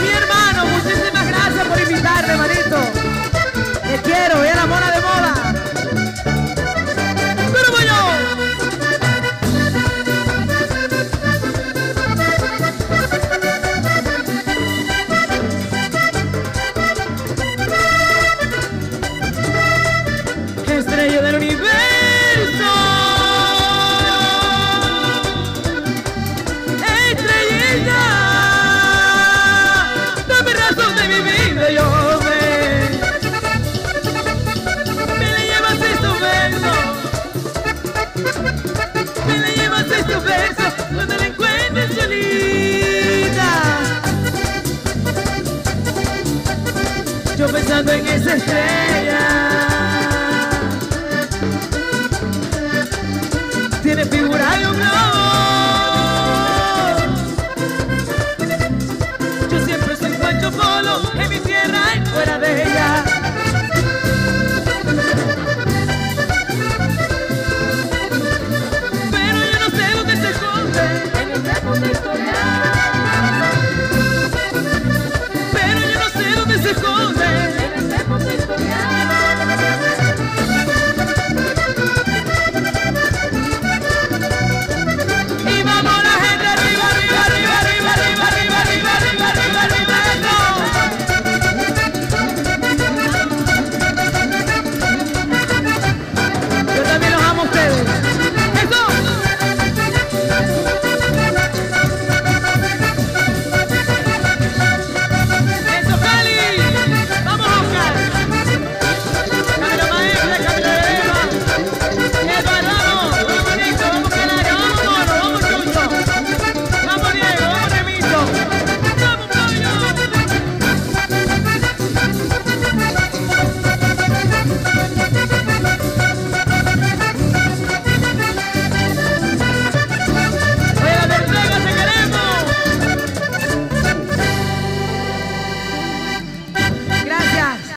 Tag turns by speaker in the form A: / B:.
A: Mi hermano, muchísimas gracias por invitarme, manito. certeza.